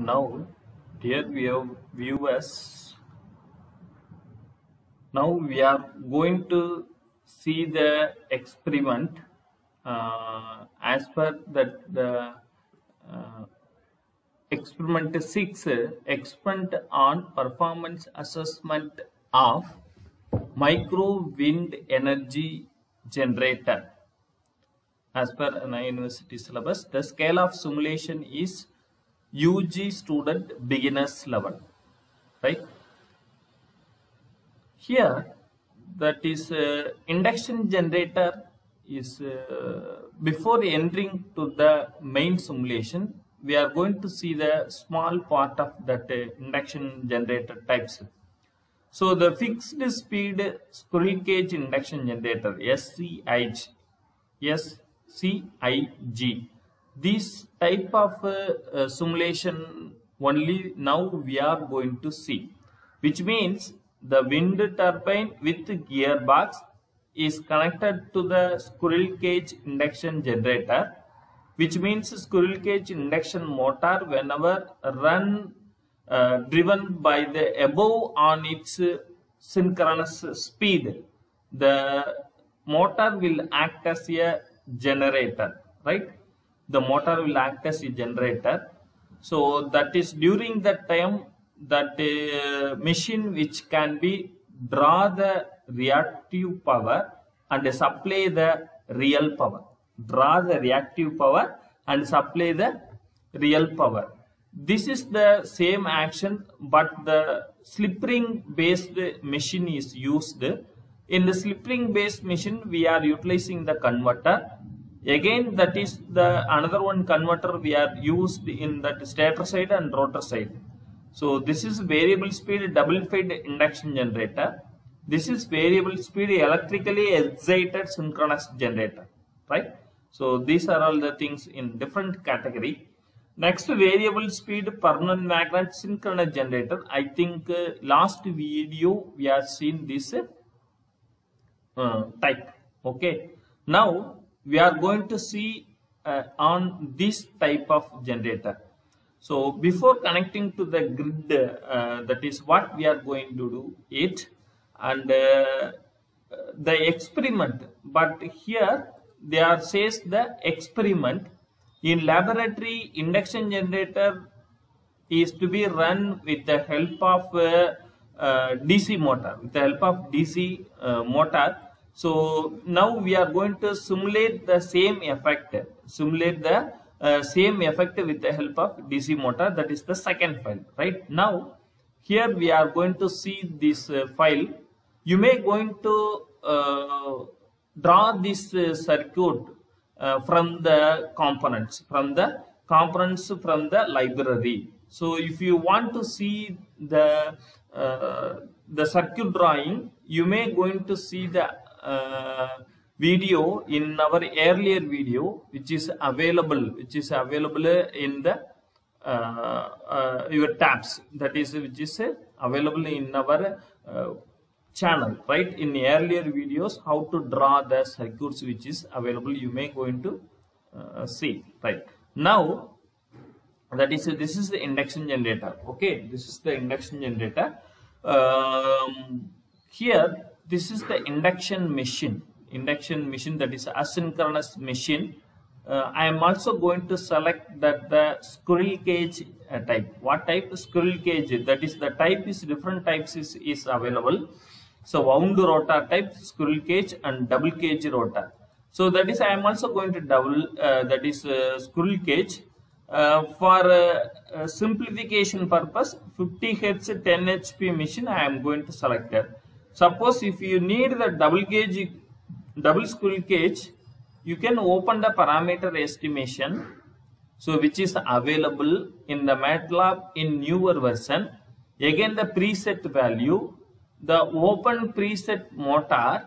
now dear view- viewers now we are going to see the experiment uh, as per that the uh, experiment 6 uh, experiment on performance assessment of micro wind energy generator. As per Anna University syllabus the scale of simulation is ug student beginners level right? Here that is uh, induction generator is uh, before entering to the main simulation we are going to see the small part of that uh, induction generator types. So the fixed speed squirrel cage induction generator SCIG SCIG this type of uh, uh, simulation only now we are going to see which means the wind turbine with gearbox is connected to the squirrel cage induction generator which means squirrel cage induction motor whenever run uh, driven by the above on its synchronous speed the motor will act as a generator right the motor will act as a generator. So that is during that time that uh, machine which can be draw the reactive power and supply the real power. Draw the reactive power and supply the real power. This is the same action but the slip ring based machine is used. In the slip ring based machine we are utilizing the converter again that is the another one converter we are used in that stator side and rotor side. So this is variable speed double fed induction generator. This is variable speed electrically excited synchronous generator right? So these are all the things in different category. Next variable speed permanent magnet synchronous generator. I think uh, last video we have seen this uh, type okay? Now we are going to see uh, on this type of generator. So before connecting to the grid uh, that is what we are going to do it and uh, the experiment but here they are says the experiment. In laboratory induction generator is to be run with the help of uh, uh, DC motor with the help of DC uh, motor so now we are going to simulate the same effect simulate the uh, same effect with the help of DC motor that is the second file right? Now here we are going to see this uh, file. You may going to uh, draw this uh, circuit uh, from the components from the components from the library. So if you want to see the uh, the circuit drawing you may going to see the video in our earlier video which is available which is available in the uh, uh, your tabs. That is which is uh, available in our uh, channel right? In earlier videos how to draw the circuits which is available you may going to uh, see right? Now that is this is the induction generator okay? This is the induction generator. Um, here this is the induction machine. Induction machine that is asynchronous machine. Uh, i am also going to select that the squirrel cage uh, type. What type squirrel cage? That is the type is different types is, is available. So wound rotor type squirrel cage and double cage rotor so that is i am also going to double uh, that is uh, squirrel cage. Uh, for uh, simplification purpose 50 hertz 10 hp machine i am going to select that suppose if you need the double cage double squirrel cage you can open the parameter estimation so which is available in the matlab in newer version. Again the preset value the open preset motor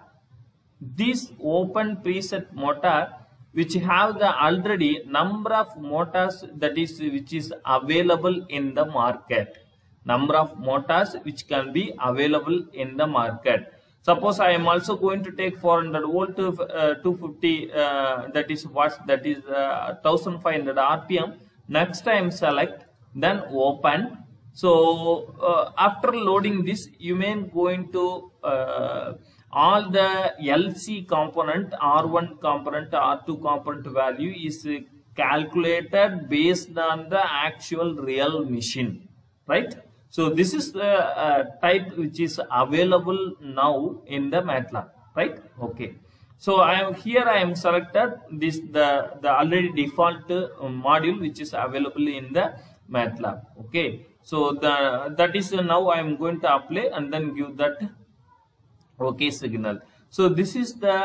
this open preset motor which have the already number of motors that is which is available in the market number of motors which can be available in the market. Suppose i am also going to take 400 volt to uh, 250 uh, that is what that is uh, 1500 rpm next time select then open. So uh, after loading this you may going to uh, all the lc component r1 component r2 component value is calculated based on the actual real machine right so this is the uh, type which is available now in the matlab right? Okay. So i am here i am selected this the the already default module which is available in the matlab okay? So the that is now i am going to apply and then give that okay signal. So this is the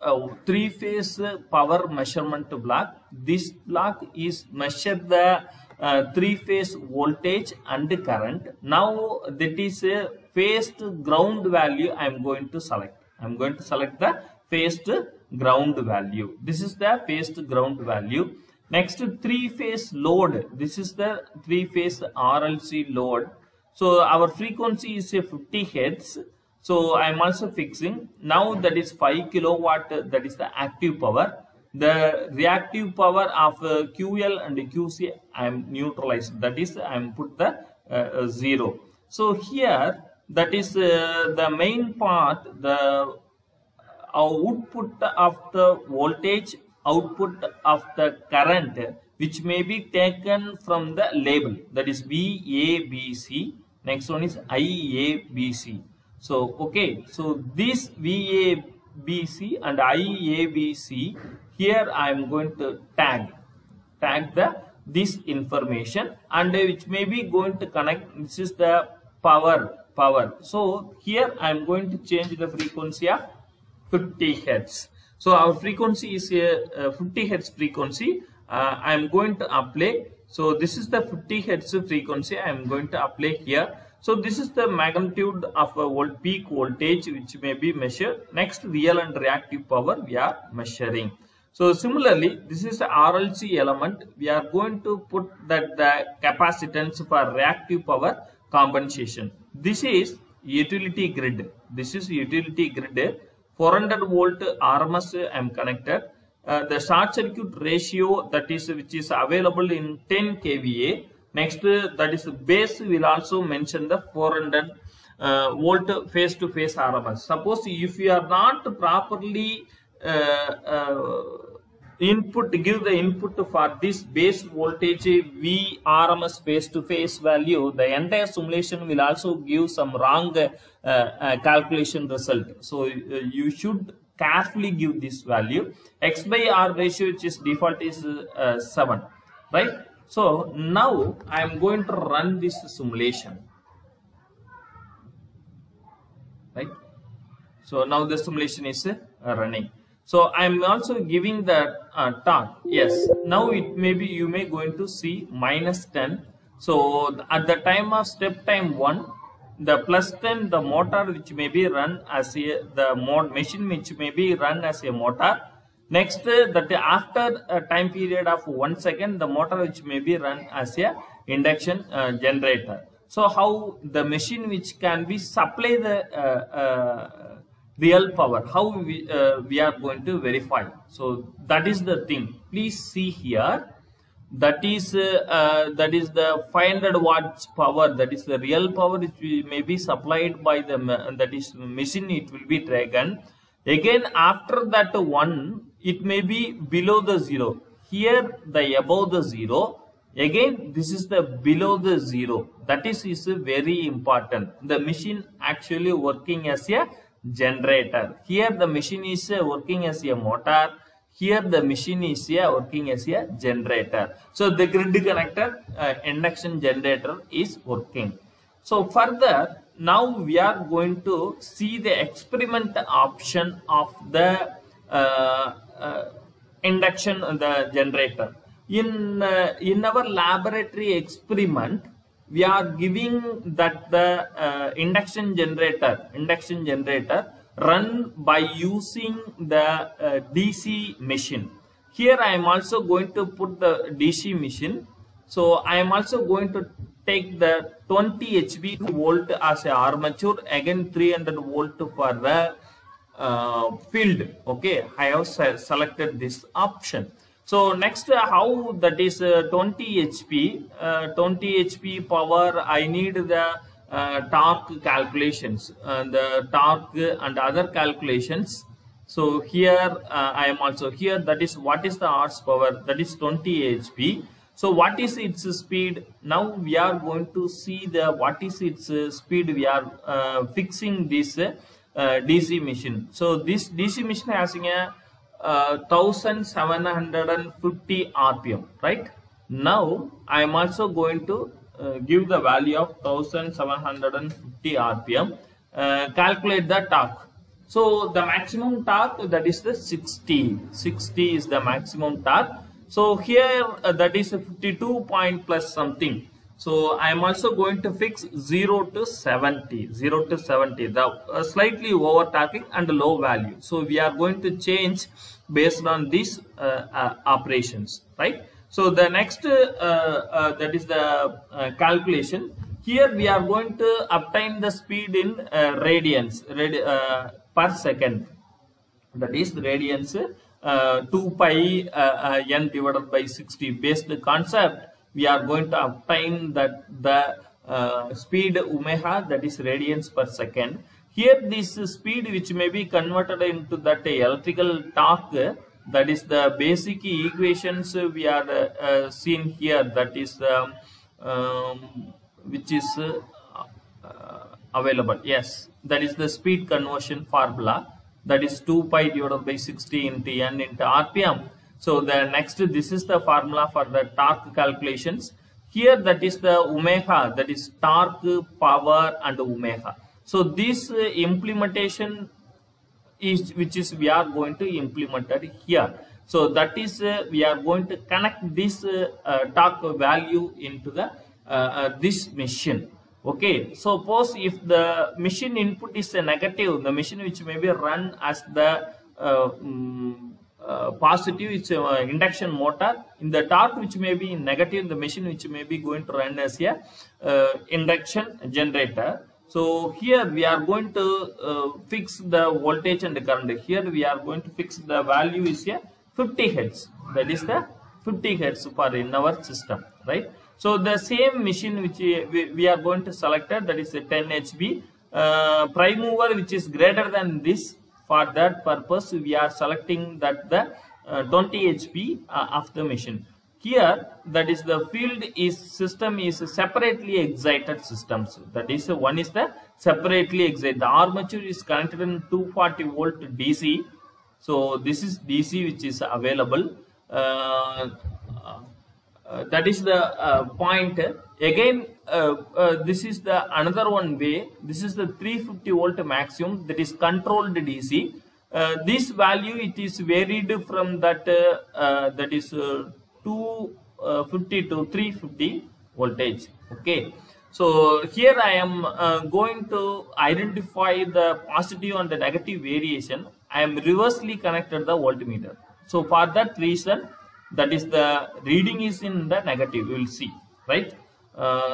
uh, three phase power measurement block. This block is measure the uh, three phase voltage and current. Now that is a phased ground value i am going to select. I am going to select the phased ground value. This is the phased ground value. Next three phase load. This is the three phase rlc load. So our frequency is a 50 hertz. So i am also fixing. Now that is 5 kilowatt that is the active power the reactive power of uh, ql and qc i am neutralized. That is i am put the uh, zero. So here that is uh, the main part the output of the voltage output of the current which may be taken from the label. That is VABC next one is IABC so okay. So this VABC and IABC here I am going to tag tag the this information and which may be going to connect this is the power power so here I am going to change the frequency of 50 hertz. So our frequency is a, 50 hertz frequency. Uh, I am going to apply. So this is the 50 hertz frequency I am going to apply here. So this is the magnitude of a volt peak voltage which may be measured. Next real and reactive power we are measuring. So similarly this is the RLC element. We are going to put that the capacitance for reactive power compensation. This is utility grid. This is utility grid 400 volt RMS I am connected. Uh, the short circuit ratio that is which is available in 10 kVA. Next uh, that is base will also mention the 400 uh, volt phase to phase RMS. Suppose if you are not properly input give the input for this base voltage V RMS phase to phase value the entire simulation will also give some wrong uh, uh, calculation result. So uh, you should carefully give this value. X by r ratio which is default is 7 right so now i am going to run this simulation right so now the simulation is running so I am also giving the uh, torque. Yes. Now it may be you may going to see minus 10. So at the time of step time 1, the plus 10 the motor which may be run as a the mod machine which may be run as a motor. Next that after a time period of 1 second the motor which may be run as a induction uh, generator. So how the machine which can be supply the uh, uh real power how we, uh, we are going to verify. So that is the thing. Please see here. That is uh, uh, that is the 500 watts power. That is the real power which may be supplied by the that is machine it will be dragon. Again after that one it may be below the zero here the above the zero again this is the below the zero that is is very important the machine actually working as a generator. Here the machine is working as a motor. Here the machine is uh, working as a generator. So the grid connector uh, induction generator is working. So further now we are going to see the experiment option of the uh, induction the generator. In, uh, in our laboratory experiment we are giving that the uh, induction generator induction generator run by using the uh, DC machine here I am also going to put the DC machine so I am also going to take the 20 HV volt as a armature again 300 volt for the uh, field okay I have selected this option So next, uh, how that is uh, 20 HP, uh, 20 HP power. I need the uh, torque calculations, uh, the torque and other calculations. So here I am also here. That is what is the horsepower? That is 20 HP. So what is its speed? Now we are going to see the what is its speed. We are uh, fixing this uh, DC machine. So this DC machine having a uh, 1750 rpm right? Now i am also going to uh, give the value of 1750 rpm uh, calculate the torque. So the maximum torque that is the 60 60 is the maximum torque. So here uh, that is a 52 point plus something so I am also going to fix 0 to 70, 0 to 70, the uh, slightly over torquing and low value. So we are going to change based on these uh, uh, operations, right? So the next, uh, uh, that is the uh, calculation. Here we are going to obtain the speed in radians radi per second. That is radians 2 pi n divided by 60 based concept we are going to obtain that the uh, speed omega that is radians per second. Here this speed which may be converted into that electrical torque that is the basic equations we are uh, uh, seen here that is um, um, which is uh, available. Yes that is the speed conversion formula. That is 2 pi divided by 60 into n into rpm so the next, this is the formula for the torque calculations. Here that is the omega, that is torque, power and omega. So this uh, implementation is which is we are going to implement here. So that is uh, we are going to connect this uh, uh torque value into the uh, uh, this machine. Okay, suppose if the machine input is a negative, the machine which may be run as the um, uh, positive it's a uh, induction motor. In the torque which may be negative the machine which may be going to run as a uh, induction generator. So here we are going to uh, fix the voltage and the current. Here we are going to fix the value is a 50 hertz. That is the 50 hertz for in our system right? So the same machine which we, we are going to select that is a 10 hp uh, prime mover which is greater than this for that purpose we are selecting that the uh, 20 hp uh, of the machine. Here that is the field is system is separately excited systems. That is one is the separately excited. The armature is connected in 240 volt dc so this is dc which is available. Uh, uh, that is the uh, point. Again Uh, uh, this is the another one way this is the 350 volt maximum that is controlled dc uh, this value it is varied from that that is 250 to 350 voltage okay so here I am uh, going to identify the positive and the negative variation. I am reversely connected the voltmeter. So for that reason, that is the reading is in the negative we will see right uh,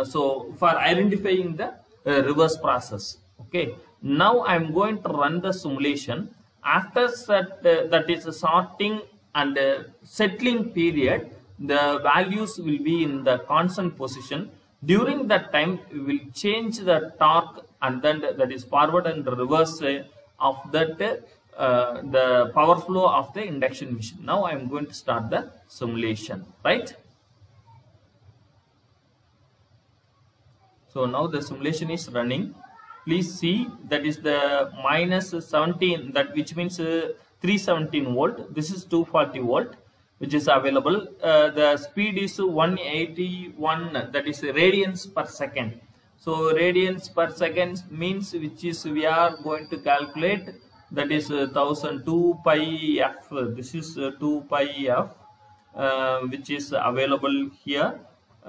so for identifying the uh, reverse process okay now i'm going to run the simulation after that uh, that is sorting and uh, settling period the values will be in the constant position during that time we will change the torque and then that is forward and reverse uh, of that uh, the power flow of the induction machine. Now I am going to start the simulation, right? So now the simulation is running. Please see that is the minus 17 that which means uh, 317 volt. This is 240 volt which is available. Uh, the speed is 181 that is radians per second. So radians per second means which is we are going to calculate that is uh, 1002 pi f this is uh, 2 pi f uh, which is available here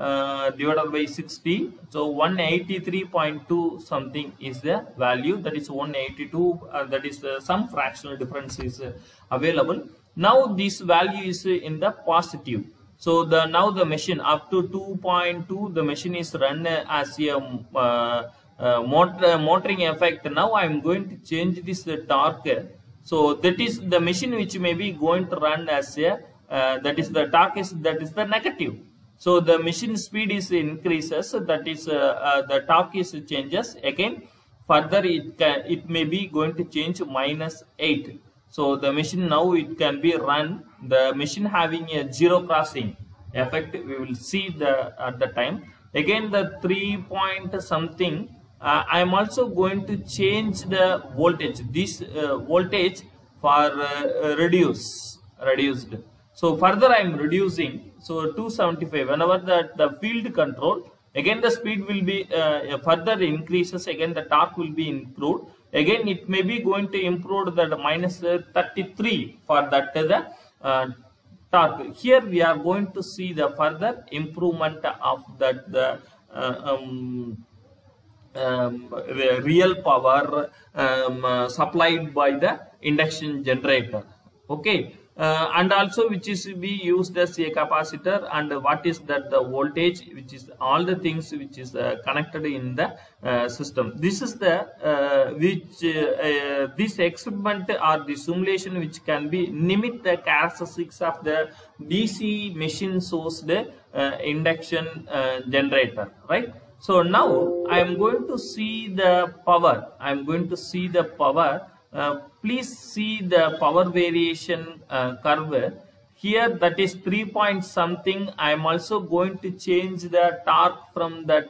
uh, divided by 60 so 183.2 something is the value. That is 182 uh, that is uh, some fractional difference is uh, available. Now this value is in the positive. So the now the machine up to 2.2 the machine is run as a uh, motor, motoring effect. Now i am going to change this torque. So that is the machine which may be going to run as a that is the torque is that is the negative so the machine speed is increases that is uh, uh, the torque is changes. Again further it can it may be going to change minus 8 so the machine now it can be run the machine having a zero crossing effect we will see the at the time. Again the 3 point something uh, i am also going to change the voltage. This uh, voltage for uh, reduce reduced so further i am reducing. So 275 whenever that the field control again the speed will be uh, further increases. Again the torque will be improved. Again it may be going to improve the minus, uh, 33 for that uh, the uh, torque. Here we are going to see the further improvement of that the uh, um, um, real power um, uh, supplied by the induction generator. Okay uh, and also which is be used as a capacitor and what is that the voltage which is all the things which is uh, connected in the uh, system. This is the uh, which uh, uh, this experiment or the simulation which can be limit the characteristics of the dc machine sourced induction generator right? So now i am going to see the power. I am going to see the power please see the power variation uh, curve. Here that is 3 point something. I am also going to change the torque from that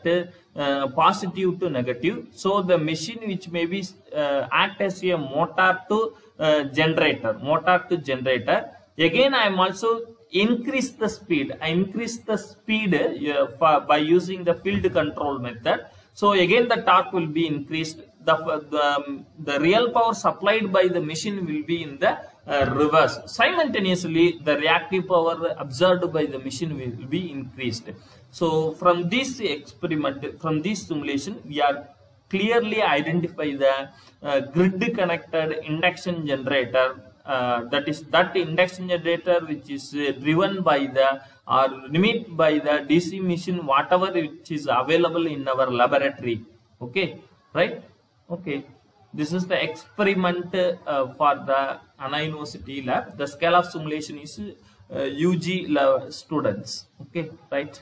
uh, positive to negative. So the machine which may be uh, act as a motor to uh, generator motor to generator. Again i am also increase the speed. I increase the speed uh, for, by using the field control method. So again the torque will be increased the, the, the real power supplied by the machine will be in the uh, reverse. Simultaneously, the reactive power observed by the machine will be increased. So from this experiment, from this simulation, we are clearly identify the uh, grid connected induction generator uh, that is that induction generator which is uh, driven by the or limit by the DC machine whatever which is available in our laboratory okay right okay. This is the experiment uh, for the Anna University lab. The scale of simulation is uh, UG students. Okay. Right